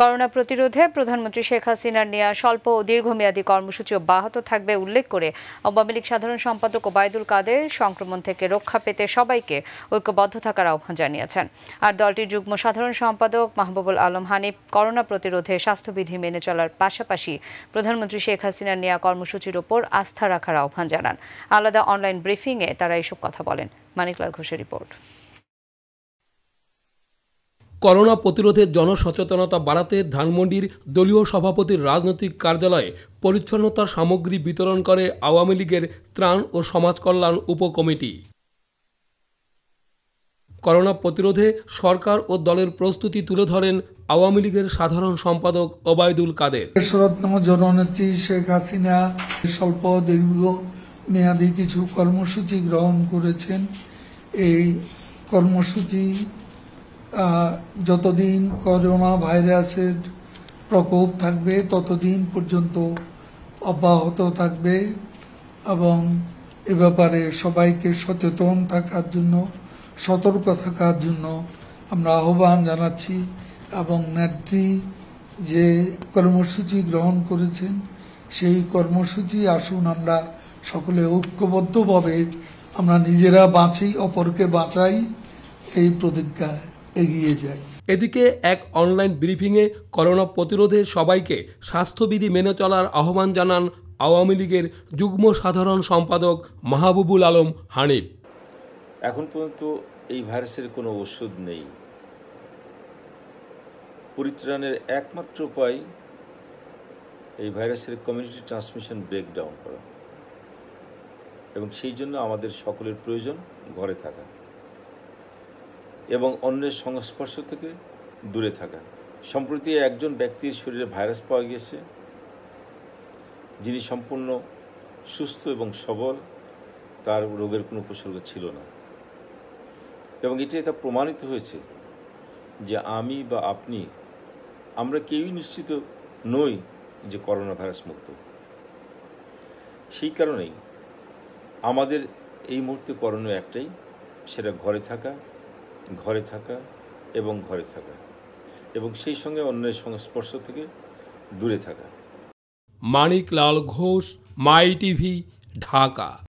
Corona প্রতিরোধে প্রধানমন্ত্রী শেখ হাসিনার নেওয়া স্বল্প ও দীর্ঘমেয়াদী কর্মসূচি অব্যাহত থাকবে উল্লেখ করে আওয়ামী লীগ সাধারণ সম্পাদক ওবায়দুল কাদের সংক্রমণ থেকে রক্ষা পেতে সবাইকে ঐক্যবদ্ধ থাকার আহ্বান জানিয়েছেন। আর দলটির যুগ্ম সাধারণ সম্পাদক মাহবুবুল আলম হানিফ করোনা প্রতিরোধে স্বাস্থ্যবিধি মেনে চলার পাশাপাশি প্রধানমন্ত্রী শেখ হাসিনার নেওয়া কর্মসূচির ওপর আস্থা রাখার আহ্বান জানান। আলাদা অনলাইন ব্রিফিংয়ে তারা এসব কথা বলেন। মানিকলাল ঘোষের রিপোর্ট। করোনা প্রতিরোধে জনসচেতনতা বাড়াতে ধানমন্ডির দলীয় সভাপতির রাজনৈতিক কার্যালয়ে পরিচ্ছন্নতার সামগ্রী বিতরণ করে আওয়ামী লীগের ত্রাণ ও সমাজ কল্যাণ উপকমিটি। করোনা প্রতিরোধে সরকার ও দলের প্রস্তুতি তুলে ধরেন আওয়ামী লীগের সাধারণ সম্পাদক ওবায়দুল কাদের। দেশরত্ন জননেত্রী শেখ হাসিনা স্বল্প দীর্ঘ মেয়াদী কিছু কর্মসূচি গ্রহণ করেছেন। এই কর্মসূচি যতদিন করোনা ভাইরাসের প্রকোপ থাকবে, ততদিন পর্যন্ত অব্যাহত থাকবে এবং এ ব্যাপারে সবাইকে সচেতন থাকার জন্য, সতর্ক থাকার জন্য আমরা আহ্বান জানাচ্ছি এবং নেত্রী যে কর্মসূচি গ্রহণ করেছেন, সেই কর্মসূচি আসুন আমরা সকলে ঐক্যবদ্ধভাবে আমরা নিজেরা বাঁচি, অপরকে বাঁচাই, এই প্রতিজ্ঞায়। এগিয়ে যায়। এদিকে এক অনলাইন ব্রিফিংয়ে করোনা প্রতিরোধে সবাইকে স্বাস্থ্যবিধি মেনে চলার আহ্বান জানান আওয়ামী লীগের যুগ্ম সাধারণ সম্পাদক মাহবুবুল আলম হানিফ। এখন পর্যন্ত এই ভাইরাসের কোনো ওষুধ নেই। পরিত্রাণের একমাত্র উপায় এই ভাইরাসের কমিউনিটি ট্রান্সমিশন ব্রেকডাউন করা। এবং সেই জন্য আমাদের সকলের প্রয়োজন ঘরে থাকা। এবং অন্যের সংস্পর্শ থেকে দূরে থাকা। সম্প্রতি একজন ব্যক্তির শরীরে ভাইরাস পাওয়া গিয়েছে, যিনি সম্পূর্ণ সুস্থ এবং সবল, তার রোগের কোনো উপসর্গ ছিল না। এবং এটি এটা প্রমাণিত হয়েছে যে আমি বা আপনি, আমরা কেউই নিশ্চিত নই যে করোনা ভাইরাস মুক্ত। সেই কারণেই আমাদের এই মুহূর্তে করণীয় একটাই, সেটা ঘরে থাকা ঘরে থাকা এবং ঘরে থাকা এবং সেই সঙ্গে অন্যের সংস্পর্শ থেকে দূরে থাকা। Manik Lal Ghosh, my TV, Dhaka.